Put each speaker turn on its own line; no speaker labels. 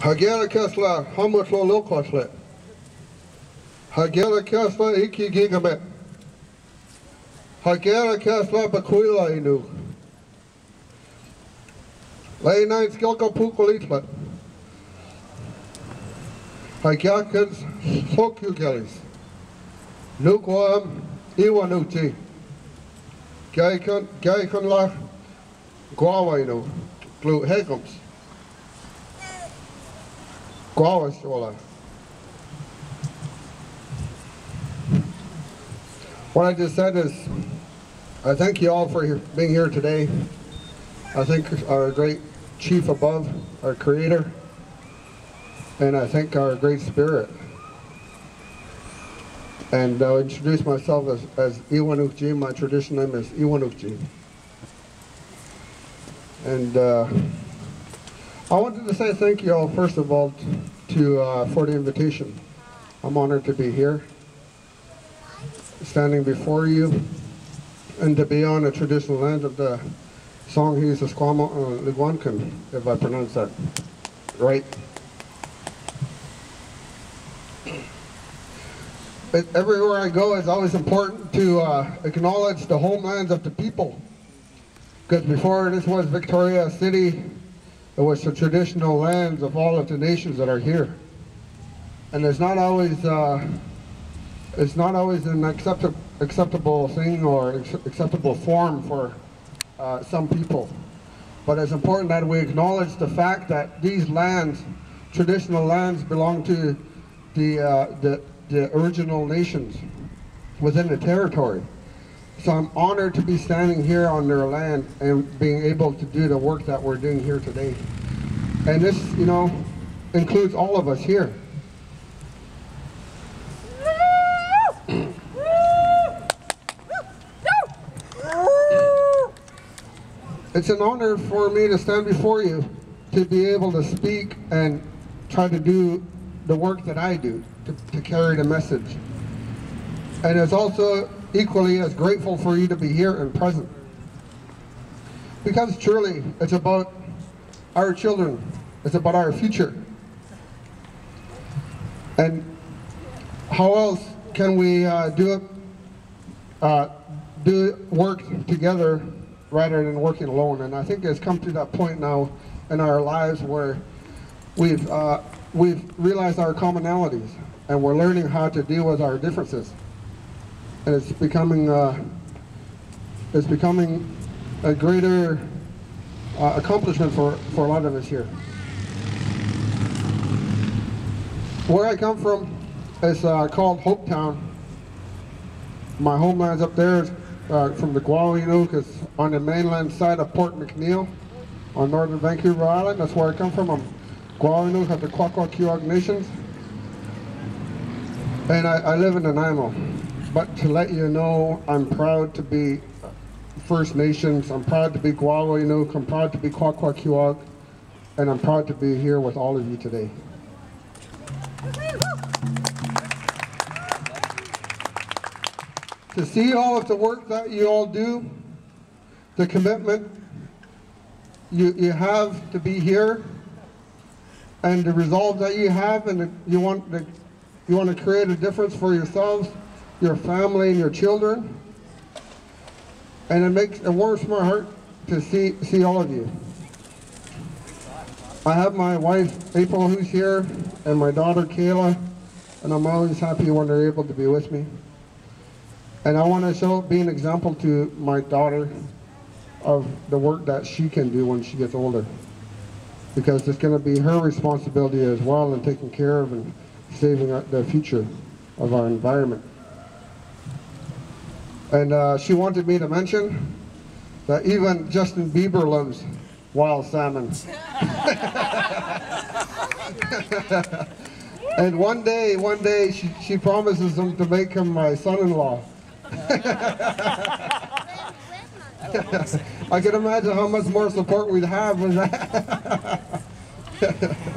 Hagela Kesla, Hamutlo Lokoslet. Hagela Kesla, Iki Gigabit. Hagela Kesla, Bakuila Inu. Lay nine Skilka Pukulitlet. Hagakins, Hokugelis. Nukwam, Iwanuti. Gaikan, Gaikan La, Guawainu. Glu Hegums. Guawasola. What I just said is, I thank you all for being here today. I thank our great chief above, our creator, and I thank our great spirit. And I'll introduce myself as, as Iwanukji. My traditional name is Iwanukji. And uh, I wanted to say thank you all, first of all, to uh, for the invitation. I'm honored to be here, standing before you, and to be on the traditional land of the Songhees, Esquamo, and Liguancan, if I pronounce that right. But everywhere I go, it's always important to uh, acknowledge the homelands of the people. Because before this was Victoria City, it was the traditional lands of all of the nations that are here. And it's not always, uh, it's not always an acceptable acceptable thing or acceptable form for uh, some people. But it's important that we acknowledge the fact that these lands, traditional lands, belong to the, uh, the, the original nations within the territory. So I'm honored to be standing here on their land and being able to do the work that we're doing here today. And this, you know, includes all of us here. It's an honor for me to stand before you to be able to speak and try to do the work that I do, to, to carry the message. And it's also equally as grateful for you to be here and present. Because truly, it's about our children. It's about our future. And how else can we uh, do it, uh, do work together rather than working alone? And I think it's come to that point now in our lives where we've uh, we've realized our commonalities and we're learning how to deal with our differences. And it's becoming uh, it's becoming a greater uh, accomplishment for, for a lot of us here. Where I come from is uh, called Hopetown. My homeland's up there uh, from the Gwawaenuk. It's on the mainland side of Port McNeill on northern Vancouver Island. That's where I come from. I'm Gwawaenuk of the Kwakwaka'wakw Nations. And I, I live in Nanaimo. But to let you know, I'm proud to be First Nations. I'm proud to be Gwawaenuk. I'm proud to be Kwakwaka'wakw. And I'm proud to be here with all of you today. To see all of the work that you all do, the commitment you, you have to be here, and the resolve that you have, and you want to, you want to create a difference for yourselves, your family, and your children. And it makes it warms my heart to see see all of you. I have my wife April who's here, and my daughter Kayla, and I'm always happy when they're able to be with me. And I want to show, be an example to my daughter of the work that she can do when she gets older. Because it's going to be her responsibility as well in taking care of and saving the future of our environment. And uh, she wanted me to mention that even Justin Bieber loves wild salmon. and one day, one day, she, she promises him to make him my son-in-law. I can imagine how much more support we'd have with that.